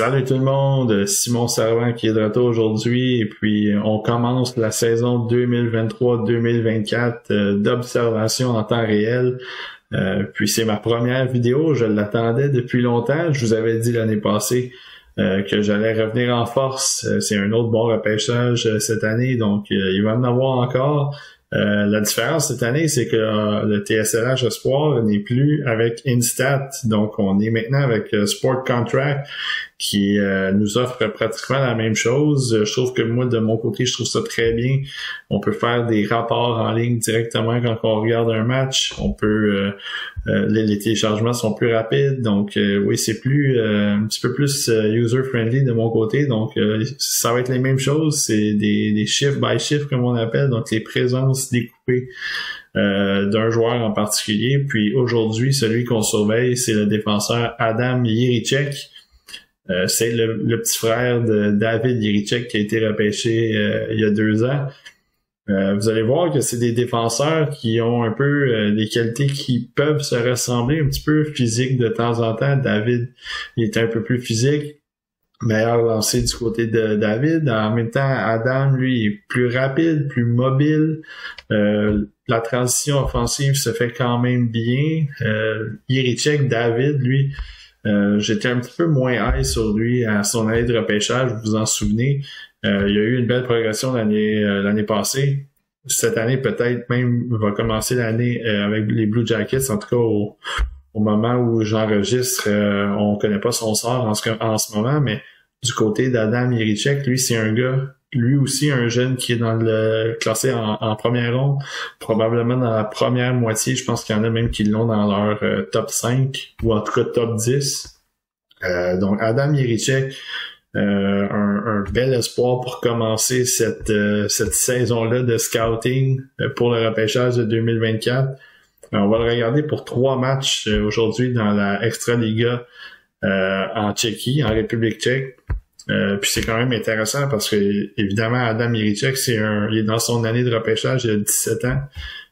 Salut tout le monde, Simon Servant qui est de retour aujourd'hui et puis on commence la saison 2023-2024 euh, d'observation en temps réel. Euh, puis c'est ma première vidéo, je l'attendais depuis longtemps. Je vous avais dit l'année passée euh, que j'allais revenir en force. c'est un autre bon repêchage cette année, donc il va en avoir encore. Euh, la différence cette année, c'est que euh, le TSLH Espoir n'est plus avec Instat. Donc, on est maintenant avec euh, Sport Contract qui nous offre pratiquement la même chose. Je trouve que moi, de mon côté, je trouve ça très bien. On peut faire des rapports en ligne directement quand on regarde un match. On peut euh, les, téléchargements sont plus rapides, donc euh, oui, c'est plus euh, un petit peu plus user-friendly de mon côté. Donc ça va être les mêmes choses, c'est des, des shift by shift comme on appelle, donc les présences découpées d'un joueur en particulier. Puis aujourd'hui, celui qu'on surveille, c'est le défenseur Adam Yirichek. c'est le, petit frère de David Yirichek qui a été repêché il y a deux ans. Euh, vous allez voir que c'est des défenseurs qui ont un peu euh, des qualités qui peuvent se ressembler un petit peu physique de temps en temps. David il est un peu plus physique, meilleur lancé du côté de David. En même temps, Adam, lui, est plus rapide, plus mobile. Euh, la transition offensive se fait quand même bien. Euh, David, lui, j'étais un petit peu moins high sur lui à son année de repêchage, vous vous en souvenez. Euh, il y a eu une belle progression l'année euh, l'année passée. Cette année, peut-être même va commencer l'année euh, avec les Blue Jackets, en tout cas au, moment où j'enregistre, on connaît pas son sort en ce, en ce moment, mais du côté d'Adam Yerichek, lui, c'est un gars, lui aussi un jeune qui est dans le classé en, première ronde, probablement dans la première moitié. Je pense qu'il y en a même qui l'ont dans leur top 5 ou en tout cas top 10. donc Adam Yerichek, euh, un, bel espoir pour commencer cette, euh, cette saison-là de scouting euh, pour le repêchage de 2024. on va le regarder pour trois matchs aujourd'hui dans la Extraliga en Tchéquie, en République tchèque. Puis c'est quand même intéressant parce que évidemment Adam Irichek, c'est un, il est dans son année de repêchage, il a 17 ans.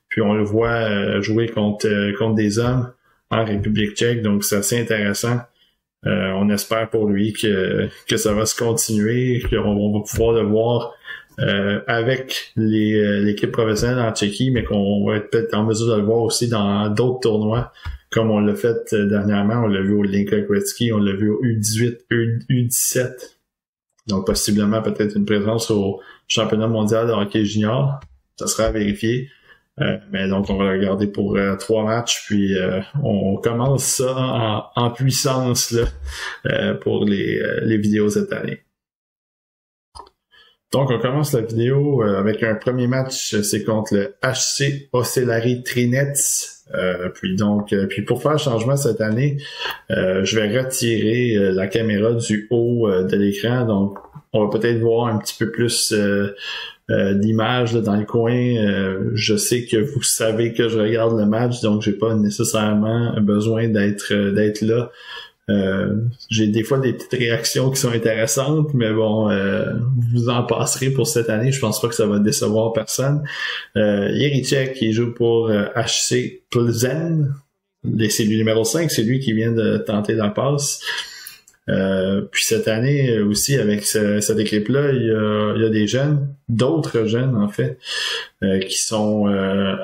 Puis on le voit jouer contre contre des hommes en République tchèque, donc c'est assez intéressant. Euh, on espère pour lui que, que ça va se continuer, qu'on va pouvoir le voir euh, avec euh, l'équipe professionnelle en Tchéquie, mais qu'on va être peut-être en mesure de le voir aussi dans d'autres tournois, comme on l'a fait dernièrement. On l'a vu au Linka Gretzky, on l'a vu au U18, U17. Donc possiblement peut-être une présence au championnat mondial de hockey junior. Ça sera à vérifier. Euh, mais donc, on va le regarder pour euh, trois matchs, puis euh, on commence ça en, puissance là, pour les, les vidéos cette année. Donc, on commence la vidéo avec un premier match, c'est contre le HC Ocelari Trinets. puis donc, puis pour faire changement cette année, je vais retirer la caméra du haut de l'écran. Donc, on va peut-être voir un petit peu plus euh, d'images dans le coin. Euh, je sais que vous savez que je regarde le match, donc j'ai pas nécessairement besoin d'être euh, d'être là. J'ai des fois des petites réactions qui sont intéressantes, mais bon, vous en passerez pour cette année. Je pense pas que ça va décevoir personne. Euh, qui joue pour HC Plzen, c'est le numéro 5, c'est lui qui vient de tenter la passe. Euh, puis cette année euh, aussi, avec cette équipe-là, il, y a, des jeunes, d'autres jeunes en fait, euh, qui sont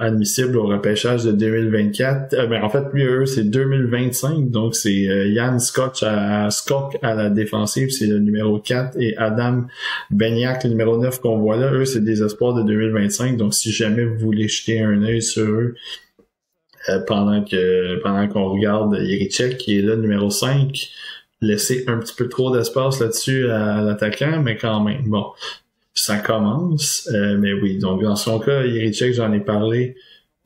admissibles au repêchage de 2024. mais ben, en fait, lui, eux, c'est 2025. Donc, c'est Yann Scott à, Scott à la défensive, c'est le numéro 4, et Adam Benyak, le numéro 9 qu'on voit là. Eux, c'est des espoirs de 2025. Donc, si jamais vous voulez jeter un œil sur eux, pendant que pendant qu'on regarde Yerichek qui est là numéro 5 laisser un petit peu trop d'espace là-dessus à l'attaquant, mais quand même, bon, ça commence. Euh, mais oui, donc dans son cas, Irichek, j'en ai parlé.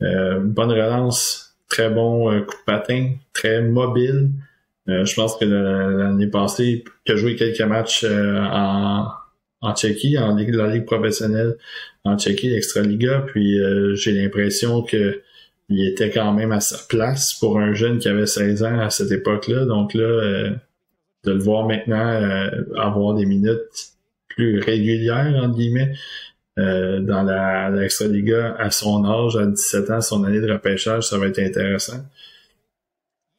Euh, bonne relance, très bon euh, coup de patin, très mobile. je pense que l'année passée, il a joué quelques matchs en, en Tchéquie, en ligue, la ligue professionnelle en Tchéquie, l'Extraliga, puis j'ai l'impression que il était quand même à sa place pour un jeune qui avait 16 ans à cette époque-là. Donc là, de le voir maintenant euh, avoir des minutes plus régulières, entre guillemets, euh, dans la, Liga à son âge, à 17 ans, son année de repêchage, ça va être intéressant.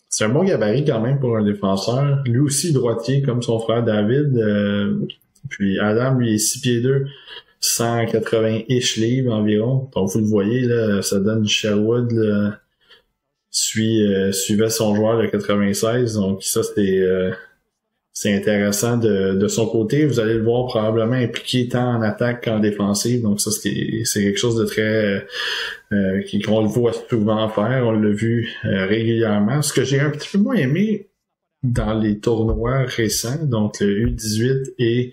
c'est un bon gabarit quand même pour un défenseur. Lui aussi droitier comme son frère David. puis Adam, lui, est 6 pieds 2, 180-ish livres environ. Donc vous le voyez, là, ça donne Sherwood. suit, suivait son joueur de 96. Donc ça, c'était c'est intéressant de, de son côté. Vous allez le voir probablement impliqué tant en attaque qu'en défensive. Donc ça, c'est quelque chose de très euh, qu'on le voit souvent faire. On l'a vu euh, régulièrement. Ce que j'ai un petit peu moins aimé dans les tournois récents, donc le U18 et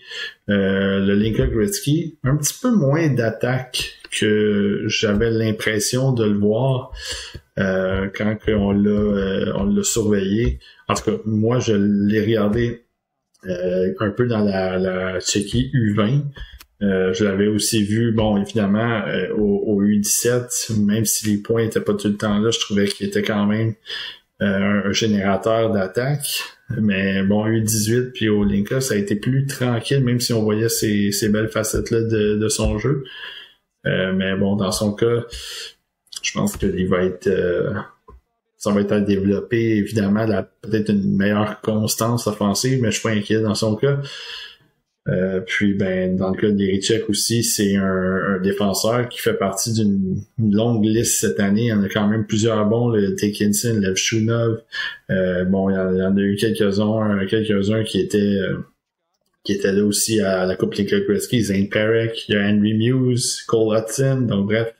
euh, le Linka Gretzky, un petit peu moins d'attaque que j'avais l'impression de le voir euh, quand on l'a on l'a surveillé. En tout cas, moi je l'ai regardé euh, un peu dans la, la Tchéquie U20. Euh, je l'avais aussi vu, bon, évidemment, euh, au, U17, même si les points n'étaient pas tout le temps là, je trouvais qu'il était quand même un, générateur d'attaque. Mais bon, U18 puis au Linka, ça a été plus tranquille, même si on voyait ces, ces belles facettes-là de, de, son jeu. mais bon, dans son cas, je pense qu'il va être ça va être à développer, évidemment, peut-être une meilleure constance offensive, mais je suis pas inquiet dans son cas. Euh, puis ben dans le cas de aussi, c'est un, défenseur qui fait partie d'une longue liste cette année. Il y en a quand même plusieurs bons, le Tekinson, Levchunov. Euh, bon, il y, en, a eu quelques-uns, quelques-uns qui étaient euh, qui était là aussi à la Coupe Lincoln Gretzky, Zane Perek, il y a Henry Muse, Cole Hudson, donc bref,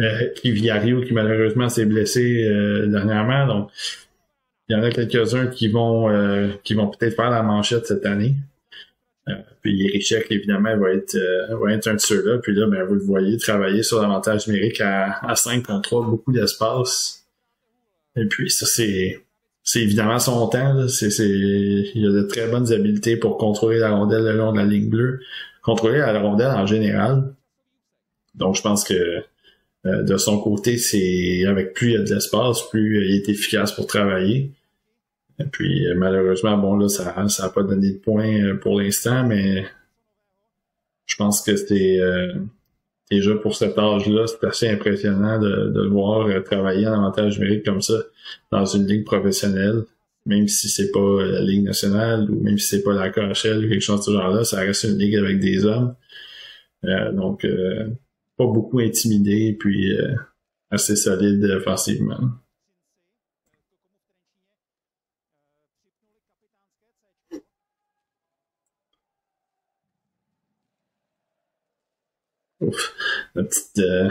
euh, Rio qui malheureusement s'est blessé euh, dernièrement, donc il y en a quelques-uns qui vont euh, qui vont peut-être faire la manchette cette année. Euh, puis Erichek, évidemment, va être, va être un de ceux-là. Puis là, ben, vous le voyez, travailler sur l'avantage numérique à, à 5 contre 3, beaucoup d'espace. Et puis ça, c'est c'est évidemment son temps. Il a de très bonnes habiletés pour contrôler la rondelle le long de la ligne bleue, contrôler la rondelle en général. Donc, je pense que euh, de son côté, c'est avec plus il y a de l'espace, plus il est efficace pour travailler. Et puis, malheureusement, bon, là, ça n'a pas donné de points euh, pour l'instant, mais je pense que c'était euh, déjà pour cet âge-là, c'est assez impressionnant de, de le voir euh, travailler en avantage numérique comme ça dans une ligue professionnelle, même si c'est pas la Ligue nationale ou même si c'est pas la KHL ou quelque chose de ce genre-là, ça reste une ligue avec des hommes. Euh, donc, euh, pas beaucoup intimidé, puis assez solide offensivement. Ouf, la petite, euh,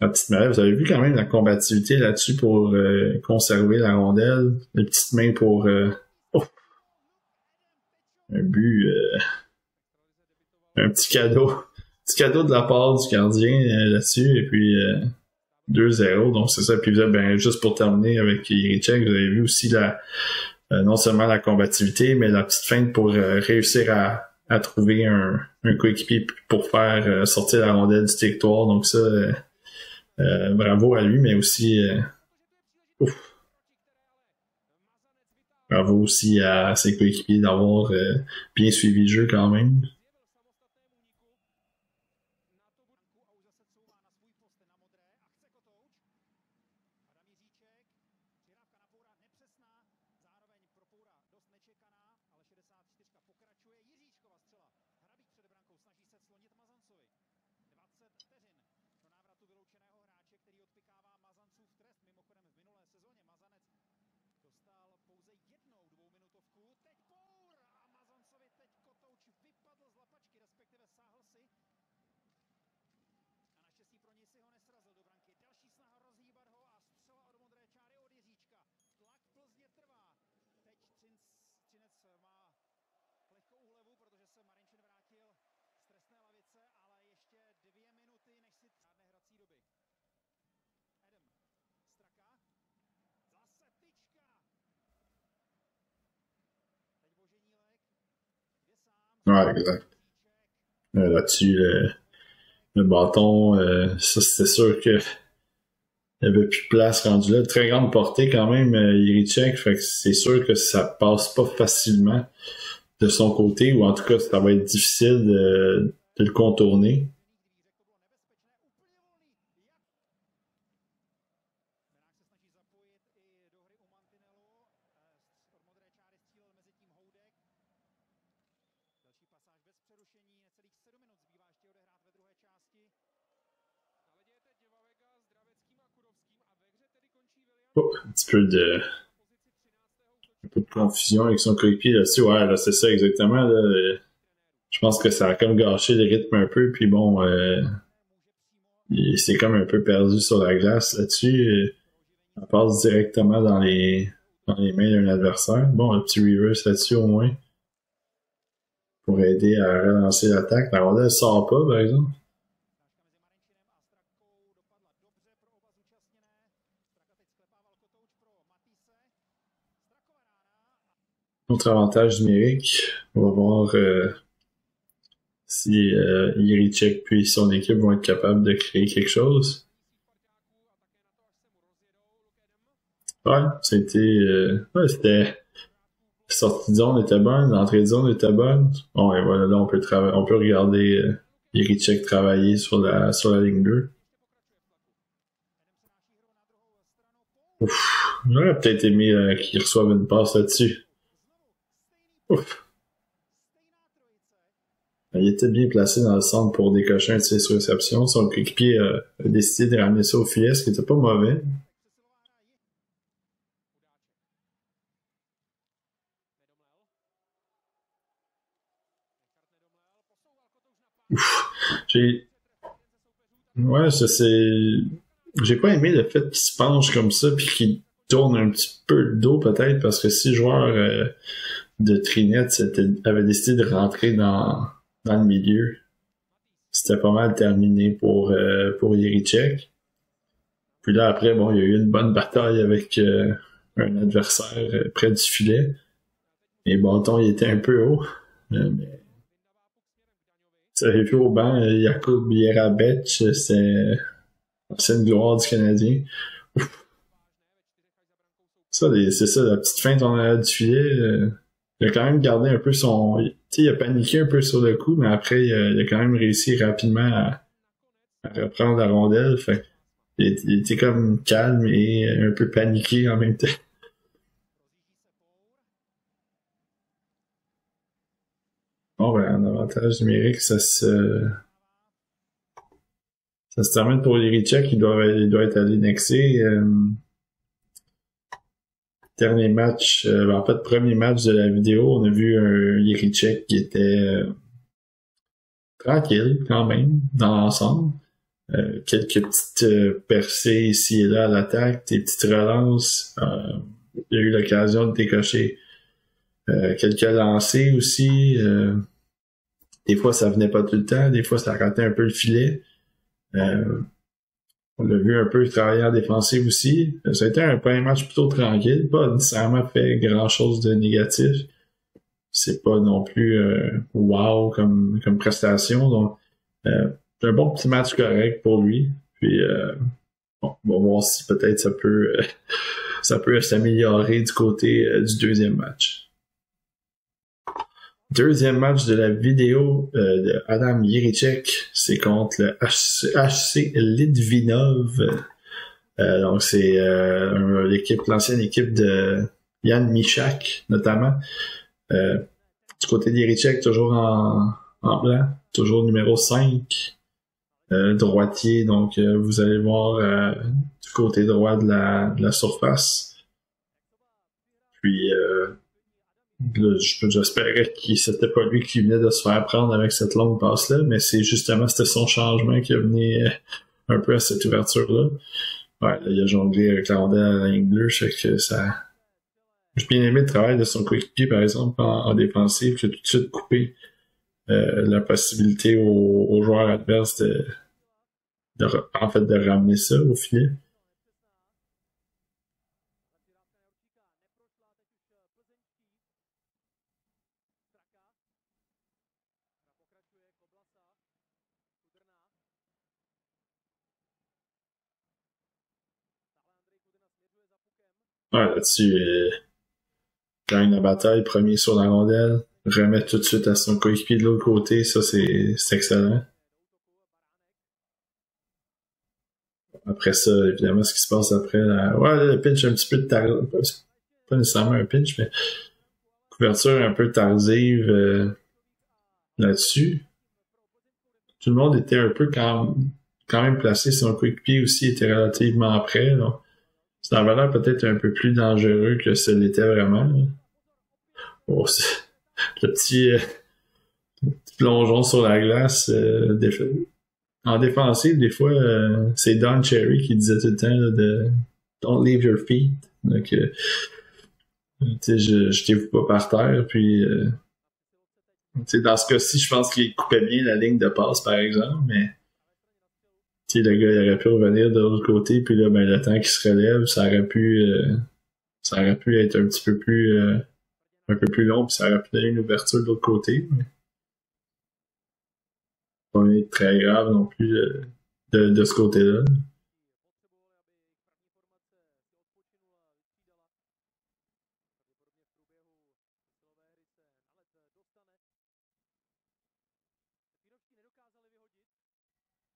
la petite Vous avez vu quand même la combativité là-dessus pour euh, conserver la rondelle? Les petites mains pour euh, un but, euh, un petit cadeau, petit cadeau de la part du gardien là-dessus. Et puis 2-0, donc c'est ça. Puis ben, juste pour terminer avec Irichek, vous avez vu aussi la non seulement la combativité, mais la petite feinte pour réussir à à trouver un, coéquipier pour faire euh, sortir la rondelle du territoire. Donc ça, euh, euh, bravo à lui, mais aussi ouf, bravo aussi à ses coéquipiers d'avoir bien suivi le jeu quand même. Exact. Euh, là-dessus, le, bâton, euh, ça c'était sûr que il n'y avait plus de place rendu là. Très grande portée quand même, euh, fait c'est sûr que ça passe pas facilement de son côté, ou en tout cas, ça va être difficile de le contourner. Oh, un petit peu de un peu de confusion avec son coéquipier là-dessus. Ouais, là, c'est ça exactement. Là. Je pense que ça a comme gâché le rythme un peu, puis bon, euh, il s'est comme un peu perdu sur la glace là-dessus. On passe directement dans les, dans les mains d'un adversaire. Bon, un petit reverse là-dessus au moins. Pour aider à relancer l'attaque. La rondelle sort pas, par exemple. Avantage numérique, on va voir euh, si euh, Irichek puis son équipe vont être capables de créer quelque chose. Ouais, c'était. Euh, ouais, c'était. Sortie de zone était bonne, l'entrée de zone était bonne. Bon, et voilà, là, on peut, on peut regarder euh, Irichek travailler sur la, sur la ligne 2. Ouf, j'aurais peut-être aimé euh, qu'il reçoive une passe là-dessus. Ouf. Il était bien placé dans le centre pour décocher un tir sur réception. Son coéquipier a décidé de ramener ça au filet, ce qui était pas mauvais. J'ai. Ouais, ça c'est. J'ai pas aimé le fait qu'il se penche comme ça puis qu'il tourne un petit peu le dos peut-être parce que si le joueur euh, de Trinette avait décidé de rentrer dans, dans le milieu, c'était pas mal terminé pour, euh, pour Yerichek. Puis là après, bon, il y a eu une bonne bataille avec euh, un adversaire près du filet. Et Bâton il était un peu haut. mais avez vu au banc, Jakub Jerabec, c'est une gloire du Canadien. Ça, c'est ça, la petite feinte en arrière du filet. Il a quand même gardé un peu son. Il a paniqué un peu sur le coup, mais après, il a, quand même réussi rapidement à, reprendre la rondelle. Fait il était comme calme et un peu paniqué en même temps. Bon, ben, en avantage numérique, ça se. Ça se termine pour Irichek, il doit, il doit être allé nexer. Euh, dernier match, euh, en fait, premier match de la vidéo, on a vu un Irichek qui était euh, tranquille quand même dans l'ensemble. quelques petites percées ici et là à l'attaque, des petites relances. il a eu l'occasion de décocher quelques lancers aussi. Des fois, ça venait pas tout le temps. Des fois, ça ratait un peu le filet. On l'a vu un peu travailler en défensive aussi. Ça a été un premier match plutôt tranquille. Pas nécessairement fait grand-chose de négatif. C'est pas non plus euh, wow comme, comme prestation. Donc, euh, c'est un bon petit match correct pour lui. Puis, euh, bon, on va voir si peut-être ça peut, ça peut s'améliorer du côté du deuxième match. Deuxième match de la vidéo euh, de Adam Yerichek, c'est contre le HC, Lidvinov. Euh, donc c'est euh, l'équipe, l'ancienne équipe de Yann Michak notamment. Euh, du côté d'Yerichek, toujours en, en blanc, toujours numéro 5. droitier, donc vous allez voir du côté droit de la, de la surface. Puis J'espérais que c'était pas lui qui venait de se faire prendre avec cette longue passe-là, mais c'est justement c'était son changement qui a mené euh, un peu à cette ouverture-là. Ouais, là, il a jonglé avec la à la ligne bleue, que ça. J'ai bien aimé le travail de son coéquipier, par exemple, en, défensive, qui a tout de suite coupé euh, la possibilité aux, joueurs adverses de, de, en fait, de ramener ça au filet. Ouais, là-dessus, euh, gagne la bataille, premier sur la rondelle, remet tout de suite à son coéquipier de l'autre côté, ça c'est excellent. Après ça, évidemment, ce qui se passe après, la... ouais, le pinch un petit peu de tar... pas nécessairement un pinch, mais couverture un peu tardive euh, là-dessus. Tout le monde était un peu quand, quand même placé, son coéquipier aussi était relativement près. Donc ça avait l'air peut-être un peu plus dangereux que ce l'était vraiment. Oh, le petit, euh, plongeon sur la glace. Euh, en défensive, des fois, euh, c'est Don Cherry qui disait tout le temps de Don't leave your feet. Donc, euh, je, je t'évoue pas par terre. Puis, dans ce cas-ci, je pense qu'il coupait bien la ligne de passe, par exemple, mais le gars il aurait pu revenir de l'autre côté, puis là, ben, le temps qu'il se relève, ça aurait pu ça aurait pu être un petit peu plus un peu plus long, puis ça aurait pu donner une ouverture de l'autre côté. Mais pas être très grave non plus euh, de, de ce côté-là.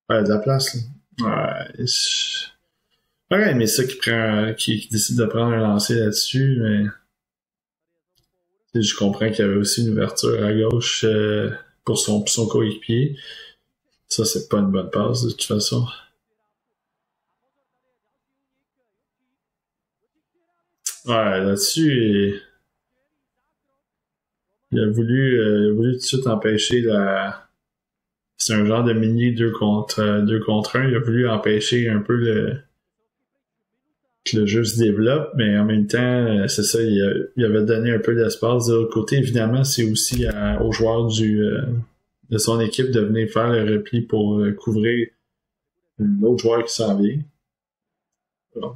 Ouais, de la place. Là. Ouais. Ouais, mais ça qui prend, qui, décide de prendre un lancer là-dessus, mais je comprends qu'il y avait aussi une ouverture à gauche euh, pour son, son coéquipier. Ça, c'est pas une bonne passe de toute façon. Ouais, là-dessus, il a voulu, euh, il a voulu tout de suite empêcher la. C'est un genre de mini 2 contre, deux contre 1. Il a voulu empêcher un peu que le jeu se développe, mais en même temps, euh, c'est ça, il, avait donné un peu d'espace. De l'autre côté, évidemment, c'est aussi aux joueurs euh, de son équipe de venir faire le repli pour euh, couvrir l'autre joueur qui s'en vient.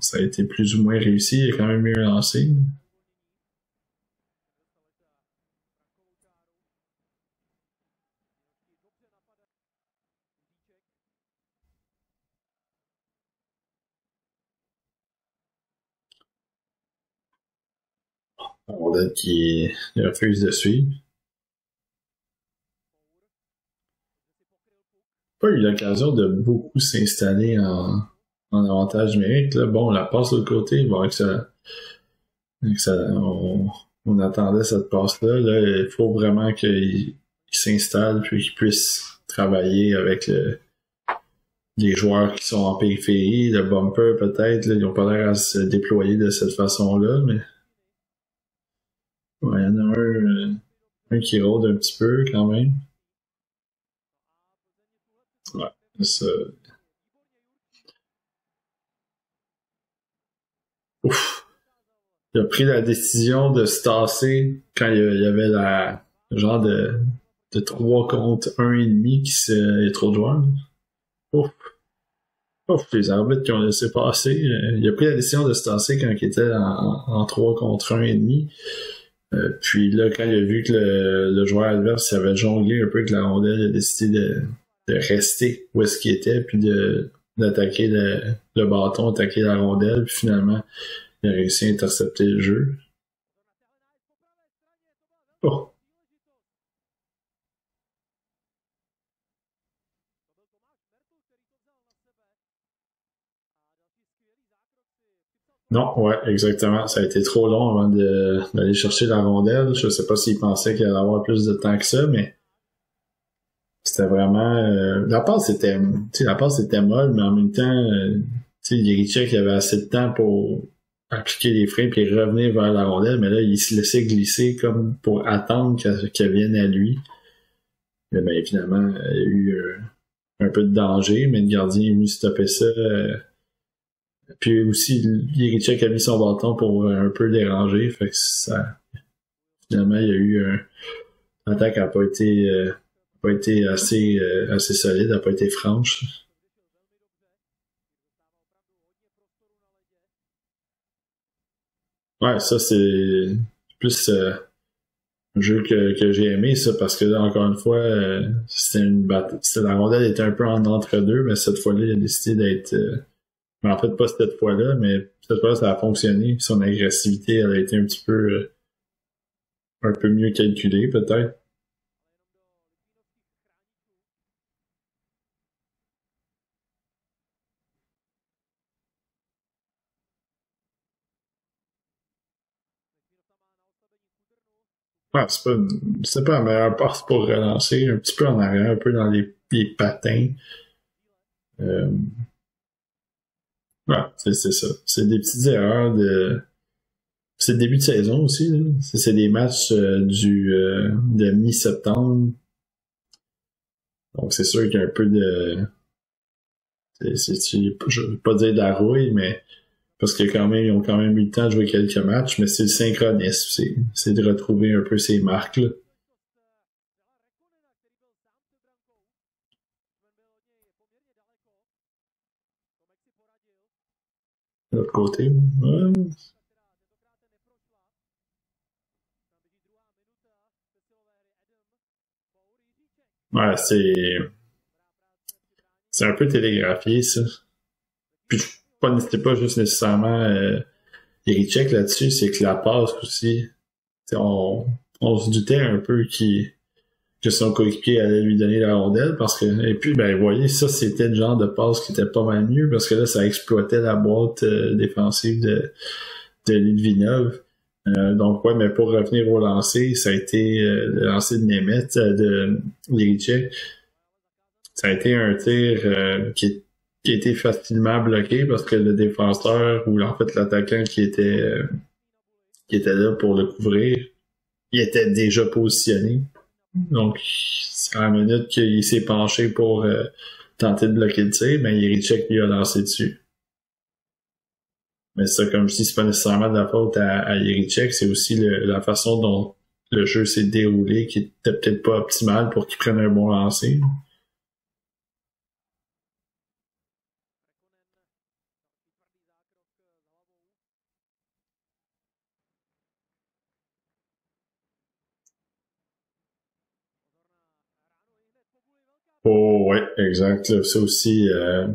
ça a été plus ou moins réussi, il a quand même mieux lancé. On qui refuse de suivre. Pas eu l'occasion de beaucoup s'installer en, avantage numérique. Là. Bon, on la passe de l'autre côté, bon, ça, on, attendait cette passe-là. Là, il faut vraiment qu'il s'installe puis qu'il puisse travailler avec le, les joueurs qui sont en périphérie, le bumper peut-être, ils n'ont pas l'air à se déployer de cette façon-là, mais Ouais, il y en a un, euh, un qui rôde un petit peu quand même. Ouais, ça. Ouf. Il a pris la décision de se tasser quand il y avait la genre de, de 3 contre 1,5 qui se, est trop de. Ouf. Ouf, les arbitres qui ont laissé passer. Il a pris la décision de se tasser quand il était en, en 3 contre 1,5. Euh, puis là, quand il a vu que le, joueur adverse avait jonglé un peu avec la rondelle, il a décidé de, de rester où est-ce qu'il était, puis de d'attaquer le, le, bâton, attaquer la rondelle, puis finalement, il a réussi à intercepter le jeu. Oh. Non, ouais, exactement. Ça a été trop long avant d'aller chercher la rondelle. Je sais pas s'il pensait qu'il allait avoir plus de temps que ça, mais c'était vraiment euh, la passe était la passe était molle, mais en même temps, euh, qui avait assez de temps pour appliquer les freins puis revenir vers la rondelle, mais là, il se laissait glisser comme pour attendre qu'elle vienne à lui. Mais bien, finalement, il y a eu euh, un peu de danger, mais le gardien est venu stopper ça. Puis aussi, Yerichek a mis son bâton pour euh, un peu déranger. Fait que ça. Finalement, il y a eu un. L'attaque n'a pas été euh, pas été assez, euh, assez solide, n'a pas été franche. Ouais, ça c'est plus un jeu que, que j'ai aimé ça parce que encore une fois, c'était une bataille. La rondelle était un peu en entre-deux, mais cette fois-là, il a décidé d'être mais en fait, pas cette fois-là, mais cette fois-là, ça a fonctionné. Son agressivité, elle a été un petit peu euh, un peu mieux calculée, peut-être. Ouais, c'est pas, c'est pas la meilleure passe pour relancer, un petit peu en arrière, un peu dans les, les patins. Euh, Ouais, c'est ça. C'est des petites erreurs de. C'est le début de saison aussi. C'est des matchs euh, du euh, de mi-septembre. Donc c'est sûr qu'il y a un peu de. C'est, je veux pas dire de la rouille, mais parce qu'ils quand même, ils ont quand même eu le temps de jouer quelques matchs, mais c'est le synchronisme, c'est, de retrouver un peu ces marques là. Côté, ouais. C'est. C'est un peu télégraphié, ça. Puis, pas, c'était pas juste nécessairement euh, check là-dessus, c'est que la passe aussi. On, on se doutait un peu qui que son coéquipier allait lui donner la rondelle parce que et puis ben vous voyez ça c'était le genre de passe qui était pas mal mieux parce que là ça exploitait la boîte euh, défensive de de Litvinov. Euh, donc ouais mais pour revenir au lancer ça a été euh, le lancer de Nemeth de Lirichek ça a été un tir qui, qui a été facilement bloqué parce que le défenseur ou en fait l'attaquant qui était qui était là pour le couvrir il était déjà positionné donc, c'est à la minute qu'il s'est penché pour euh, tenter de bloquer le tir, mais Yerichek lui a lancé dessus. Mais ça, comme je dis, c'est pas nécessairement de la faute à, à c'est aussi la façon dont le jeu s'est déroulé qui était peut-être pas optimal pour qu'il prenne un bon lancer. Ouais, exact. Ça aussi, euh,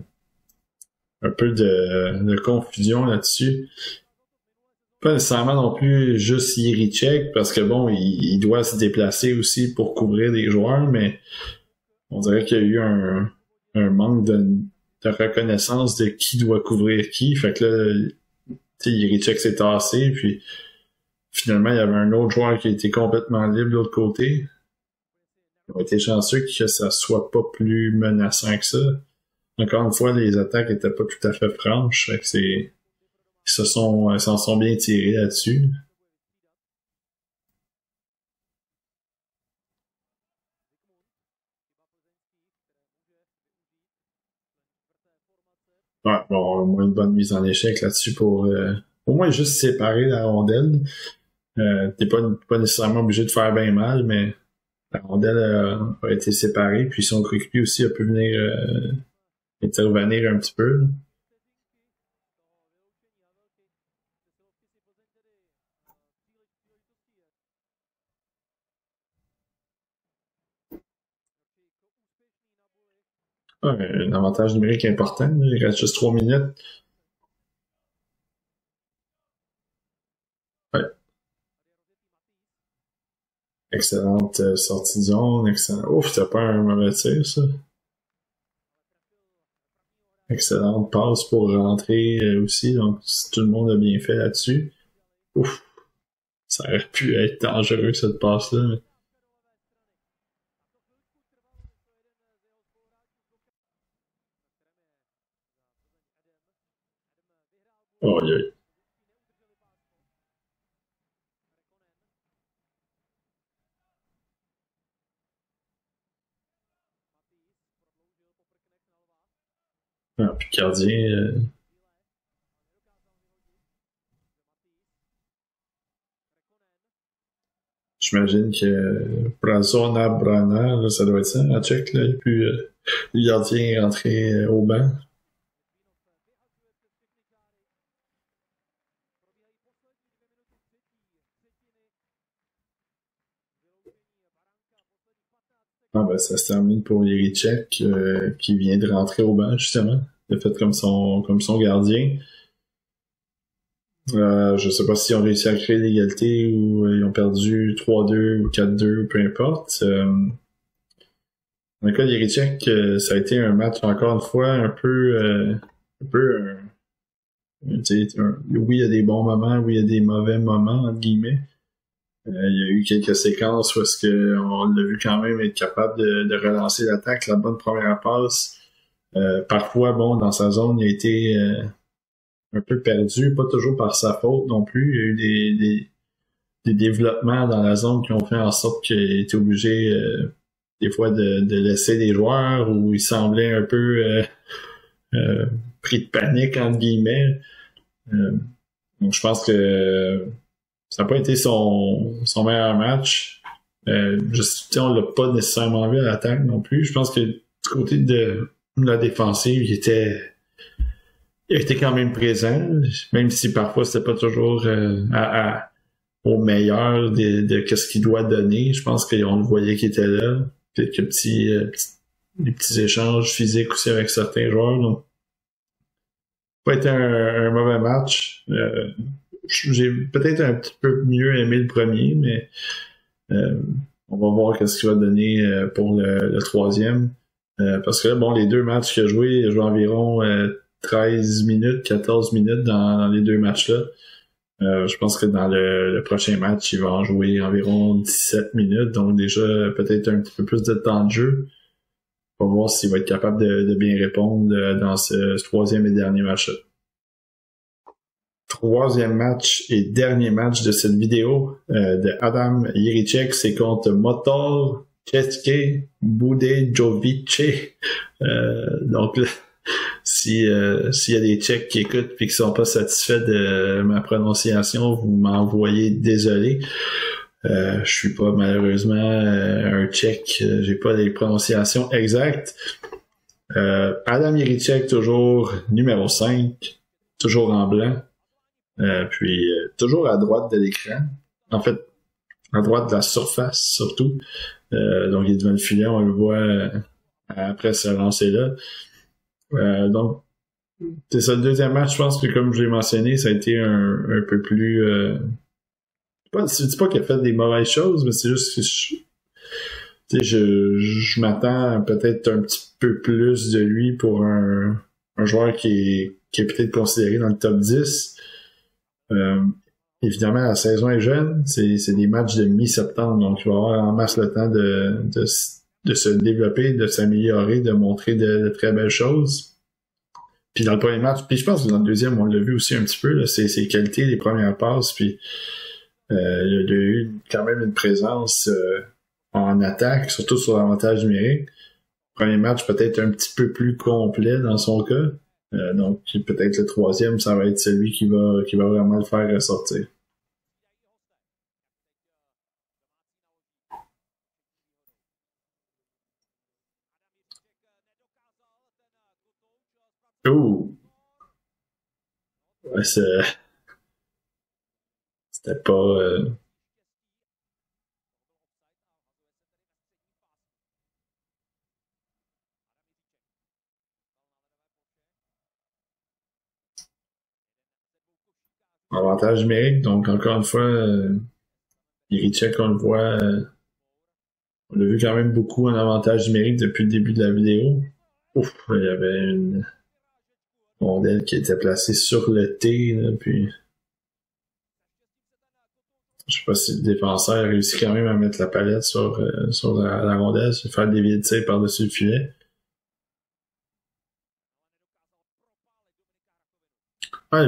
un peu de, confusion là-dessus. Pas nécessairement non plus juste Yerichek, parce que bon, il, doit se déplacer aussi pour couvrir des joueurs, mais on dirait qu'il y a eu un, manque de, reconnaissance de qui doit couvrir qui. Fait que là, Yerichek s'est tassé, puis finalement, il y avait un autre joueur qui était complètement libre de l'autre côté. Ont été chanceux que ça soit pas plus menaçant que ça. Encore une fois, les attaques étaient pas tout à fait franches. Fait que c'est. Ils se sont. s'en sont bien tirés là-dessus. Ouais, bon, au moins une bonne mise en échec là-dessus pour euh, au moins juste séparer la rondelle. Euh, T'es pas nécessairement obligé de faire bien mal, mais la rondelle a, été séparée, puis son coéquipier aussi a pu venir euh, intervenir un petit peu. un avantage numérique important. Il reste juste trois minutes. Excellente euh, sortie de zone, excellent. Ouf, c'était pas un mauvais tir, ça. Excellente passe pour rentrer euh, aussi, donc tout le monde a bien fait là-dessus. Ouf, ça aurait pu être dangereux cette passe-là. Oh, yeah. Puis gardien. Euh... J'imagine que Brazona Brana, ça doit être ça, à check, là. Euh, le gardien est rentré euh, au banc. Ah ben ça se termine pour Yerichek euh, qui vient de rentrer au banc justement. Fait comme son comme son gardien. Euh, je sais pas s'ils ont réussi à créer l'égalité ou euh, ils ont perdu 3-2 ou 4-2, peu importe. Euh, dans le cas d'Yerichek, euh, ça a été un match encore une fois un peu un peu oui, il y a des bons moments, oui, il y a des mauvais moments, entre guillemets. Euh, il y a eu quelques séquences où est-ce qu'on l'a vu quand même être capable de, relancer l'attaque, la bonne première passe. Euh, parfois, bon, dans sa zone, il a été, euh, un peu perdu, pas toujours par sa faute non plus. Il y a eu des, des, des développements dans la zone qui ont fait en sorte qu'il était obligé euh, des fois de, de, laisser des joueurs où il semblait un peu euh, euh, pris de panique entre guillemets. donc je pense que ça n'a pas été son, son meilleur match. Euh, je, on l'a pas nécessairement vu à l'attaque non plus. Je pense que du côté de la défensive, il était il était quand même présent, même si parfois c'était pas toujours euh, à, au meilleur de, de, ce qu'il doit donner. Je pense qu'on le voyait qu'il était là. Quelques petits, euh, petits, des petits échanges physiques aussi avec certains joueurs. Donc, pas été un, un mauvais match. Euh, j'ai peut-être un petit peu mieux aimé le premier, mais euh, on va voir qu'est-ce qu'il va donner euh, pour le, troisième. Euh, parce que bon, les deux matchs qu'il a joué, il a joué environ 13 minutes, 14 minutes dans, les deux matchs-là. je pense que dans le, prochain match, il va en jouer environ 17 minutes, donc déjà peut-être un petit peu plus de temps de jeu. On va voir s'il va être capable de, bien répondre dans ce troisième et dernier match-là troisième match et dernier match de cette vidéo euh, de Adam Jiricek, c'est contre Motor Cheske Budejovice. Euh, donc si euh, s'il y a des Tchèques qui écoutent et qui sont pas satisfaits de ma prononciation, vous m'envoyez désolé. Euh, je suis pas malheureusement un Tchèque, j'ai pas les prononciations exactes. Adam Jiricek toujours numéro 5, toujours en blanc. Euh, puis euh, toujours à droite de l'écran. En fait, à droite de la surface surtout. Euh, donc il est devant le filet, on le voit après ce lancer-là. donc c'est ça le deuxième match, je pense que comme je l'ai mentionné, ça a été un, un peu plus je dis pas qu'il a fait des mauvaises choses, mais c'est juste que je, je, je m'attends peut-être un petit peu plus de lui pour un, un joueur qui est, qui est peut-être considéré dans le top 10. Évidemment, la saison est jeune, c'est des matchs de mi-septembre, donc il va avoir en masse le temps de, de, se développer, de s'améliorer, de montrer de, très belles choses. Puis dans le premier match, puis je pense que dans le deuxième, on l'a vu aussi un petit peu, c'est ses qualités, les premières passes, puis euh, il a eu quand même une présence euh, en attaque, surtout sur l'avantage numérique. Premier match peut-être un petit peu plus complet dans son cas. Euh, donc, peut-être le troisième, ça va être celui qui va, qui va vraiment le faire ressortir. Oh! Ouais, C'était pas... Euh, avantage numérique. Donc, encore une fois, euh, Irichek, on le voit, euh, on l'a vu quand même beaucoup en avantage numérique depuis le début de la vidéo. Ouf, il y avait une rondelle qui était placée sur le T, là, puis je sais pas si le défenseur a réussi quand même à mettre la palette sur, euh, sur la, rondelle, se faire des de par-dessus le filet.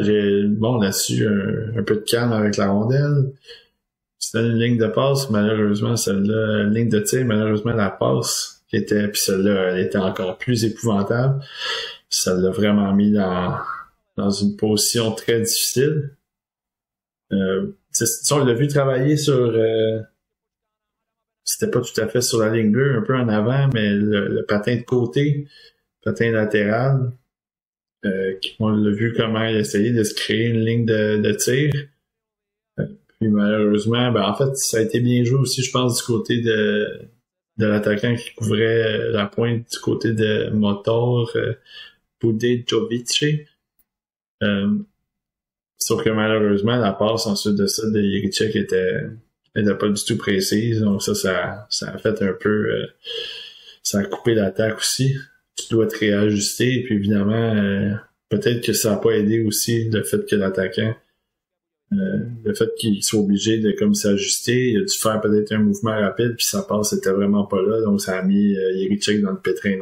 j'ai bon là-dessus un, peu de calme avec la rondelle. C'était une ligne de passe, malheureusement, celle-là, ligne de tir, malheureusement, la passe qui était, puis celle-là, elle était encore plus épouvantable. Ça l'a vraiment mis dans, dans une position très difficile. Euh, on l'a vu travailler sur euh, c'était pas tout à fait sur la ligne bleue, un peu en avant, mais le patin de côté, patin latéral, euh, on l'a vu comment il a essayé de se créer une ligne de, tir. Euh, puis malheureusement, ben, en fait, ça a été bien joué aussi, je pense, du côté de, de l'attaquant qui couvrait la pointe du côté de Motor, Jovice. Euh, sauf que malheureusement, la passe ensuite de ça de Yerichek était, pas du tout précise. Donc ça, ça, ça a fait un peu... Euh, ça a coupé l'attaque aussi tu dois te réajuster. Et puis évidemment, euh, peut-être que ça n'a pas aidé aussi le fait que l'attaquant, euh, le fait qu'il soit obligé de comme s'ajuster, il a dû faire peut-être un mouvement rapide, puis sa passe était vraiment pas là, donc ça a mis euh, dans le pétrin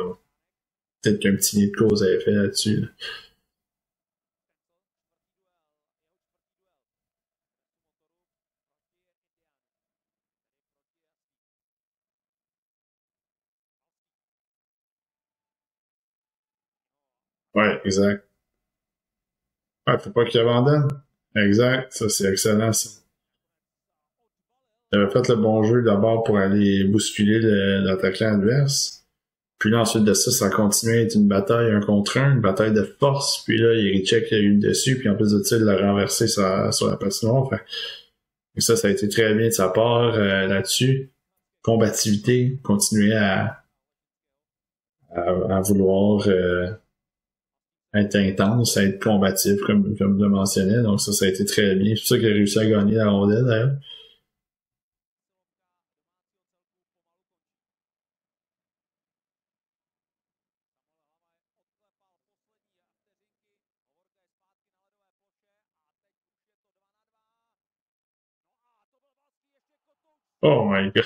peut-être qu'un petit lien de cause à effet là-dessus. Là. Ouais, exact. Ouais, faut pas qu'il abandonne. Exact, ça c'est excellent ça. J'avais fait le bon jeu d'abord pour aller bousculer l'attaquant adverse. Puis là, ensuite de ça, ça a continué à être une bataille un contre un, une bataille de force. Puis là, Irichek a eu le dessus, puis en plus de ça, il l'a renversé sur, sur la patinoire. Fait. Et ça, ça a été très bien de sa part euh, là-dessus. Combativité, continuer à, à, vouloir euh, être intense, à être combatif, comme, comme je le mentionnais. Donc ça, ça a été très bien. C'est pour ça qu'il a réussi à gagner la rondelle, d'ailleurs. Oh my god.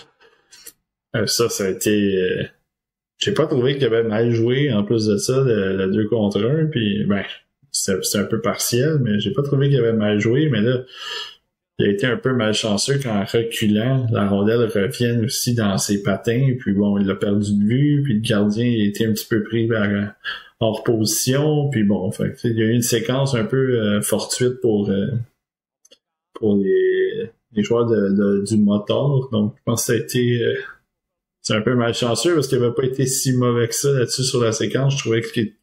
Euh, ça, ça a été. Euh, j'ai pas trouvé qu'il avait mal joué en plus de ça, le, 2 contre 1. Puis, ben, c'est un peu partiel, mais j'ai pas trouvé qu'il avait mal joué. Mais là, il a été un peu malchanceux quand en reculant, la rondelle revient aussi dans ses patins. Puis bon, il l'a perdu de vue. Puis le gardien il a été un petit peu pris en reposition. Puis bon, il y a eu une séquence un peu euh, fortuite pour, pour les les joueurs de, du moteur. Donc, je pense que ça a été euh, c'est un peu malchanceux parce qu'il n'avait pas été si mauvais que ça là-dessus sur la séquence. Je trouvais qu'il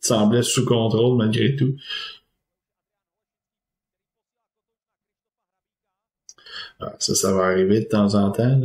semblait sous contrôle malgré tout. Ah, ça, ça va arriver de temps en temps.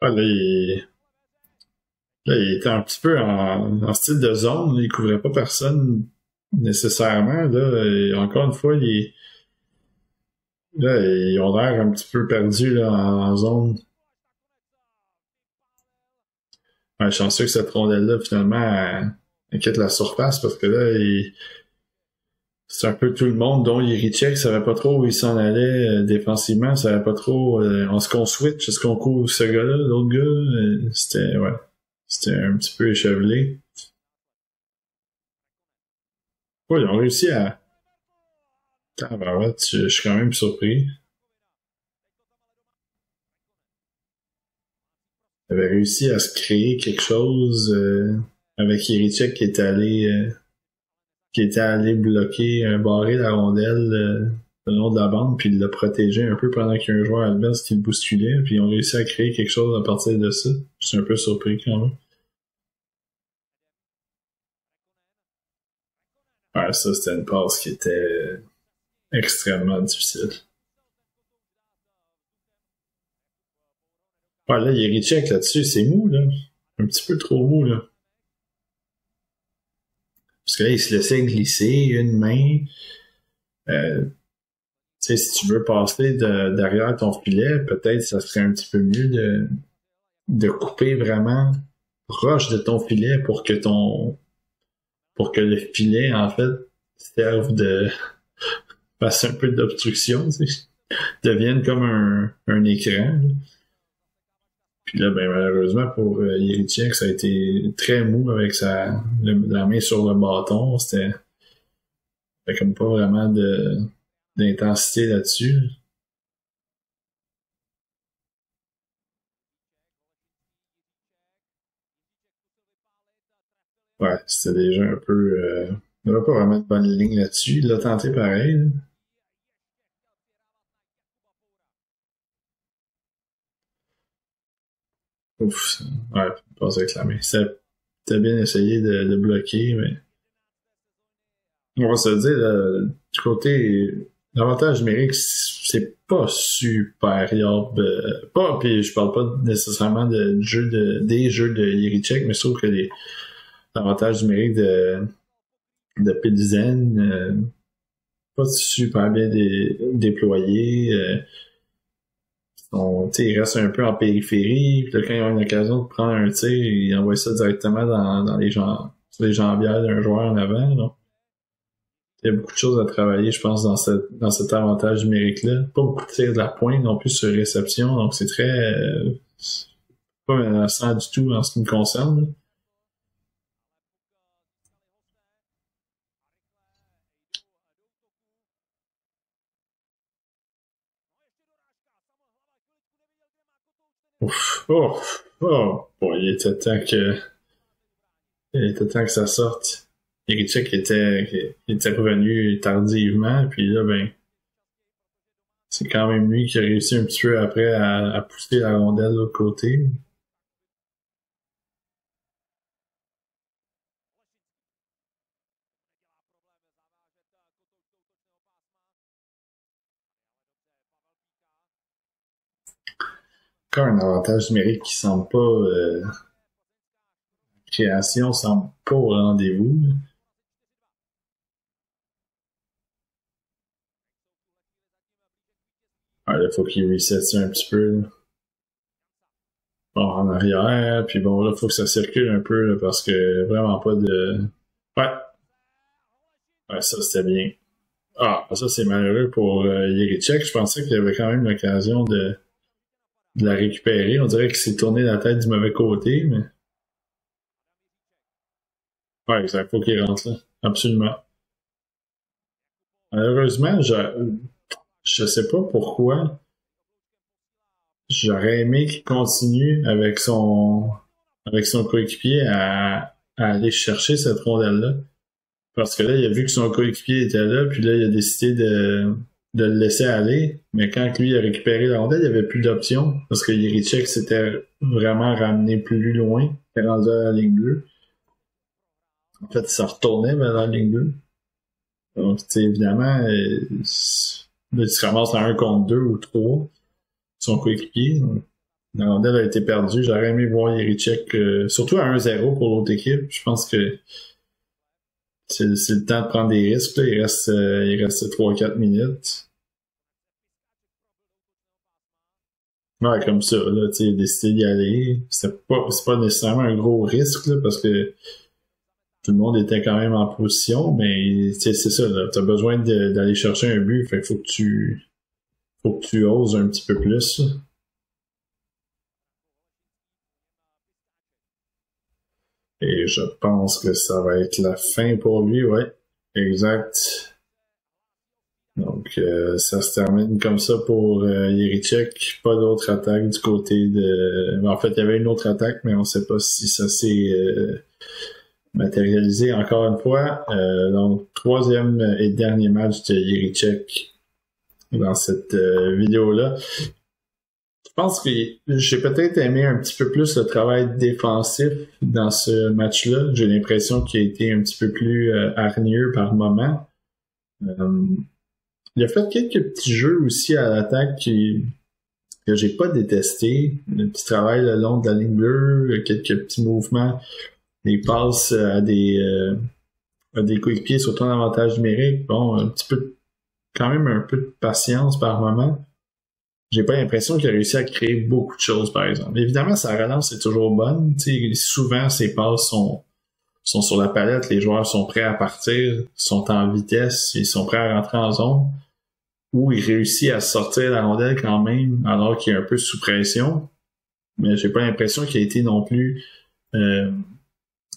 Ah, là, il... était un petit peu en, style de zone. Il couvrait pas personne nécessairement. Là, encore une fois, il là, ils ont l'air un petit peu perdus là, en, zone. Ouais, chanceux que cette rondelle-là, finalement, inquiète la surface parce que là, il c'est un peu tout le monde, dont Irichek, savait pas trop où il s'en allait euh, défensivement, savait pas trop euh, est-ce qu'on switch, est-ce qu'on couvre ce gars-là, l'autre gars, euh, c'était ouais. C'était un petit peu échevelé. Ouais, ils ont réussi à. Ah ben ouais, je suis quand même surpris. Ils avaient réussi à se créer quelque chose avec Irichek qui est allé qui était allé bloquer, barrer la rondelle euh, le long de la bande, puis il l'a protégé un peu pendant qu'il y a un joueur adverse qui le bousculait, puis ils ont réussi à créer quelque chose à partir de ça. Je suis un peu surpris quand même. Ouais, ça, c'était une passe qui était extrêmement difficile. Ouais, là, il y a là-dessus, c'est mou, là. Un petit peu trop mou, là. Parce que là, il se laissait glisser une main. Euh, si tu veux passer derrière ton filet, peut-être ça serait un petit peu mieux de, de couper vraiment proche de ton filet pour que ton pour que le filet en fait serve de fasse un peu d'obstruction, devienne comme un, un écran. Puis là, ben, malheureusement pour euh, ça a été très mou avec sa la main sur le bâton. C'était comme pas vraiment d'intensité là-dessus. Ouais, c'était déjà un peu. Euh, il n'y avait pas vraiment de bonne ligne là-dessus. Il l'a tenté pareil. Ouf, ouais, pas réclamer. C'était bien essayé de, bloquer, mais on va se dire, du côté l'avantage numérique, c'est pas supérieur. pas, puis je parle pas nécessairement de jeux de, des jeux de Yerichek, mais je trouve que les avantages numériques de, de Pilsen, euh, pas super bien déployés. Euh, ils restent un peu en périphérie. Puis là, quand ils ont une occasion de prendre un tir, ils envoient ça directement dans, dans les, jambes, les jambières d'un joueur en avant. Donc il y a beaucoup de choses à travailler, je pense, dans, cette, dans cet avantage numérique-là. Pas beaucoup de tirs de la pointe non plus sur réception, donc c'est très euh, pas menaçant du tout en ce qui me concerne. Ouf, oh, oh, bon, il était temps que, il était temps que ça sorte. Erichek était, était revenu tardivement, puis là, ben, c'est quand même lui qui a réussi un petit peu après à, pousser la rondelle de l'autre côté. Encore un avantage numérique qui semble pas euh, création semble pas au rendez-vous. il faut qu'il reset ça un petit peu. Bon, en arrière, puis bon, là, faut que ça circule un peu, parce que vraiment pas de... Ouais. Ouais, ça, c'était bien. Ah, ça, c'est malheureux pour euh, Je pensais qu'il y avait quand même l'occasion de, de la récupérer. On dirait qu'il s'est tourné la tête du mauvais côté, mais... Ouais, il faut qu'il rentre là. Absolument. Malheureusement, je je sais pas pourquoi. J'aurais aimé qu'il continue avec son avec son coéquipier à, aller chercher cette rondelle-là. Parce que là, il a vu que son coéquipier était là, puis là, il a décidé de, de le laisser aller. Mais quand lui a récupéré la rondelle, il n'y avait plus d'option. Parce que Yerichek s'était vraiment ramené plus loin. Il rendu à la ligne bleue. En fait, s'en retournait vers la ligne bleue. Donc, évidemment, euh, Là, il se ramasse à un contre deux ou trois. Son coéquipier. La rondelle a été perdue. J'aurais aimé voir Yerichek, euh, surtout à 1-0 pour l'autre équipe. Je pense que c'est le temps de prendre des risques. Il reste, euh, il reste 3-4 minutes. Ouais, comme ça, là, tu a décidé d'y aller. C'est pas, pas nécessairement un gros risque, là, parce que tout le monde était quand même en position, mais c'est ça, tu as besoin d'aller chercher un but, fait qu'il faut que tu faut que tu oses un petit peu plus. Et je pense que ça va être la fin pour lui, ouais. Exact. Donc euh, ça se termine comme ça pour euh, Pas d'autre attaque du côté de. En fait, il y avait une autre attaque, mais on sait pas si ça s'est euh, matérialisé encore une fois. Euh, donc, troisième et dernier match de Yerichek dans cette vidéo-là. Je pense que j'ai peut-être aimé un petit peu plus le travail défensif dans ce match-là. J'ai l'impression qu'il a été un petit peu plus euh, hargneux par moment. Euh, il a fait quelques petits jeux aussi à l'attaque qui, que j'ai pas détesté. Le petit travail le long de la ligne bleue, quelques petits mouvements des passes à des, euh, à des coéquipiers, surtout avantage numérique. Bon, un petit peu, quand même un peu de patience par moment. J'ai pas l'impression qu'il a réussi à créer beaucoup de choses, par exemple. Évidemment, sa relance est toujours bonne. sais souvent, ses passes sont, sont sur la palette, les joueurs sont prêts à partir, sont en vitesse, ils sont prêts à rentrer en zone. Ou il réussit à sortir la rondelle quand même, alors qu'il est un peu sous pression. Mais j'ai pas l'impression qu'il a été non plus euh,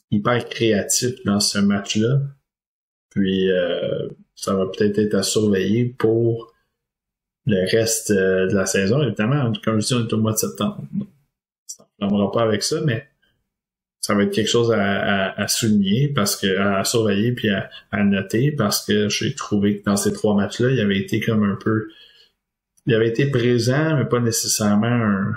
hyper créatif dans ce match-là. Puis euh, ça va peut-être être à surveiller pour le reste euh, de la saison. Évidemment, comme je dis, on est au mois de septembre. ça ne pas avec ça, mais ça va être quelque chose à, souligner parce que à surveiller puis à, noter parce que j'ai trouvé que dans ces trois matchs-là, il avait été comme un peu il avait été présent, mais pas nécessairement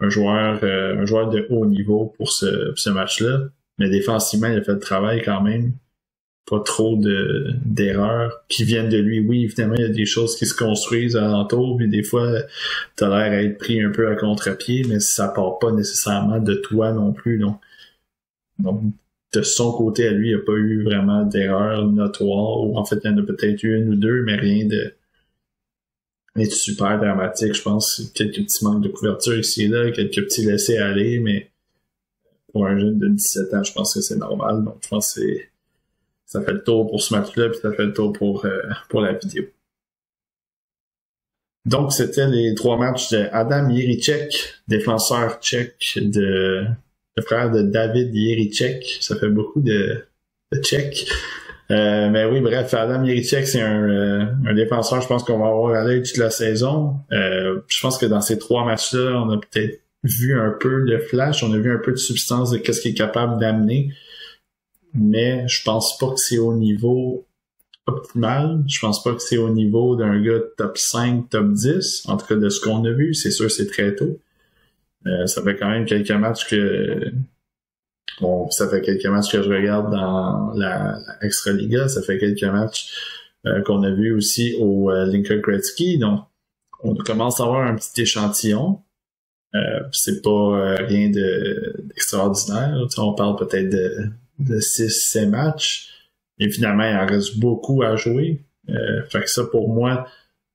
un, joueur euh, un joueur de haut niveau pour ce, ce match-là. Mais défensivement, il a fait le travail quand même pas trop de d'erreurs qui viennent de lui. Oui, évidemment, il y a des choses qui se construisent alentour, puis des fois, t'as l'air à être pris un peu à contre-pied, mais ça part pas nécessairement de toi non plus. Donc, donc de son côté à lui, il n'y a pas eu vraiment d'erreur notoire, ou en fait, il y en a peut-être eu une ou deux, mais rien de, mais super dramatique. Je pense quelques petits manques de couverture ici et là, quelques petits laissés aller, mais pour un jeune de 17 ans, je pense que c'est normal. Donc, je pense que c'est, ça fait le tour pour ce match-là, puis ça fait le tour pour, euh, pour la vidéo. Donc, c'était les trois matchs de Adam défenseur tchèque de, le frère de David Yerichek. Ça fait beaucoup de, tchèques. Euh, mais oui, bref, Adam Yerichek, c'est un, euh, un, défenseur, je pense qu'on va avoir à l'œil toute la saison. Je pense que dans ces trois matchs-là, on a peut-être vu un peu de flash, on a vu un peu de substance de qu'est-ce qu'il est capable d'amener. Mais je pense pas que c'est au niveau optimal. Je pense pas que c'est au niveau d'un gars top 5, top 10. En tout cas, de ce qu'on a vu, c'est sûr, c'est très tôt. Euh, ça fait quand même quelques matchs que bon, ça fait quelques matchs que je regarde dans la, Extra Liga, ça fait quelques matchs euh, qu'on a vu aussi au euh, Lincoln Gretzky, donc on commence à avoir un petit échantillon. Euh, c'est pas euh, rien d'extraordinaire. on parle peut-être de, de 6-7 matchs. Et finalement, il en reste beaucoup à jouer. Euh, fait que ça, pour moi,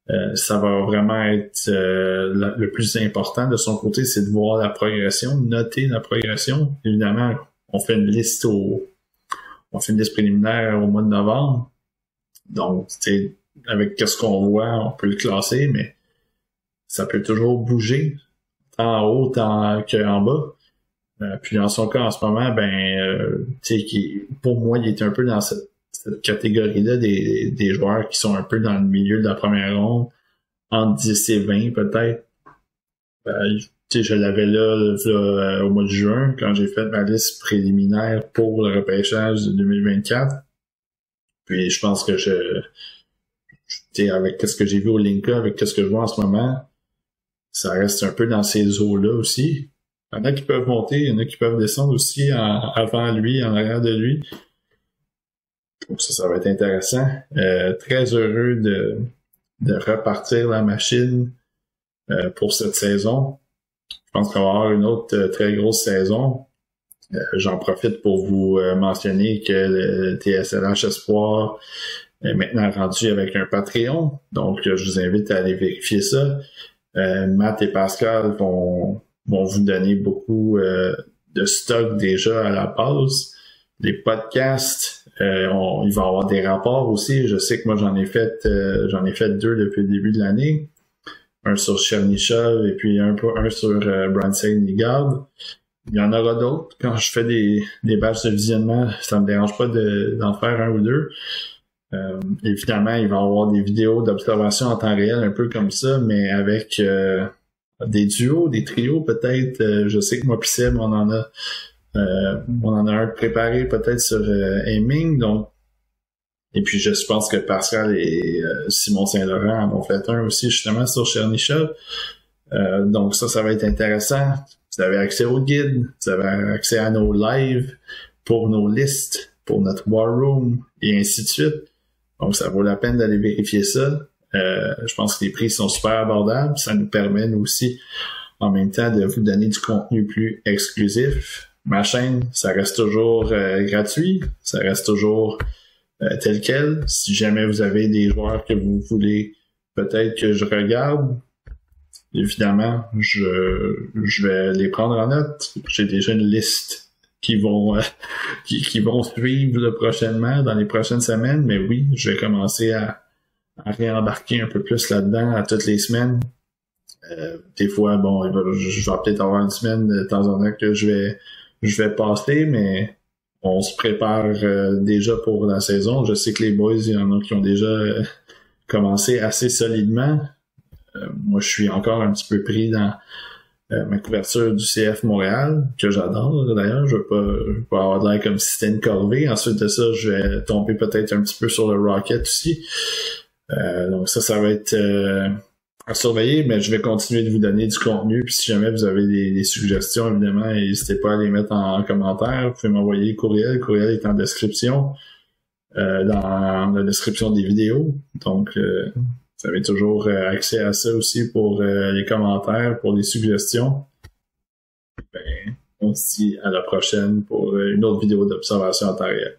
euh, ça va vraiment être euh, le plus important de son côté, c'est de voir la progression, noter la progression. Évidemment, on fait une liste au, on fait une liste préliminaire au mois de novembre. Donc, avec ce qu'on voit, on peut le classer, mais ça peut toujours bouger, tant en haut tant qu'en bas. Euh, puis dans son cas, en ce moment, ben, qui, pour moi, il est un peu dans cette cette catégorie-là des, des joueurs qui sont un peu dans le milieu de la première ronde, entre 10 et 20 peut-être. Euh, je l'avais là, euh, au mois de juin, quand j'ai fait ma liste préliminaire pour le repêchage de 2024. Puis je pense que je, avec ce que j'ai vu au Linka, avec ce que je vois en ce moment, ça reste un peu dans ces eaux-là aussi. Il y en a qui peuvent monter, il y en a qui peuvent descendre aussi avant lui, en arrière de lui. Donc ça, ça va être intéressant. Euh, très heureux de, de repartir la machine euh, pour cette saison. Je pense qu'on va avoir une autre euh, très grosse saison. J'en profite pour vous mentionner que le TSLH Espoir est maintenant rendu avec un Patreon. Donc, je vous invite à aller vérifier ça. Matt et Pascal vont, vont vous donner beaucoup de stock déjà à la base. Les podcasts, euh, il va y avoir des rapports aussi. Je sais que moi j'en ai fait euh, j'en ai fait deux depuis le début de l'année. Un sur Chernyshov et puis un, un sur euh, Branson Nigard. Il y en aura d'autres. Quand je fais des, des de visionnement, ça me dérange pas d'en faire un ou deux. Euh, évidemment, il va y avoir des vidéos d'observation en temps réel, un peu comme ça, mais avec euh, des duos, des trios peut-être. je sais que moi puis on en a euh, on en a un préparé peut-être sur euh, Aiming, donc et puis je pense que Pascal et euh, Simon Saint-Laurent en ont fait un aussi justement sur Chernyshov. donc ça, ça va être intéressant. Vous avez accès au guide, vous avez accès à nos lives pour nos listes, pour notre war room et ainsi de suite. Donc ça vaut la peine d'aller vérifier ça. Je pense que les prix sont super abordables. Ça nous permet aussi en même temps de vous donner du contenu plus exclusif ma chaîne, ça reste toujours euh, gratuit, ça reste toujours euh, tel quel. Si jamais vous avez des joueurs que vous voulez peut-être que je regarde, évidemment, je, vais les prendre en note. J'ai déjà une liste qui vont euh, qui, vont suivre prochainement dans les prochaines semaines, mais oui, je vais commencer à, à réembarquer un peu plus là-dedans à toutes les semaines. des fois, bon, je vais peut-être avoir une semaine de temps en temps que je vais je vais passer, mais on se prépare euh, déjà pour la saison. Je sais que les boys, il y en a qui ont déjà euh, commencé assez solidement. Euh, moi, je suis encore un petit peu pris dans ma couverture du CF Montréal, que j'adore d'ailleurs. Je veux pas, je veux pas avoir l'air comme si c'était corvée. Ensuite de ça, je vais tomber peut-être un petit peu sur le Rocket aussi. Euh, donc ça, ça va être euh, à surveiller, mais je vais continuer de vous donner du contenu. Puis si jamais vous avez des, des suggestions, évidemment, n'hésitez pas à les mettre en, commentaire. Vous pouvez m'envoyer courriel. Le courriel est en description, euh, dans la description des vidéos. Donc, euh, vous avez toujours euh, accès à ça aussi pour les commentaires, pour les suggestions. Ben, on se dit à la prochaine pour une autre vidéo d'observation en.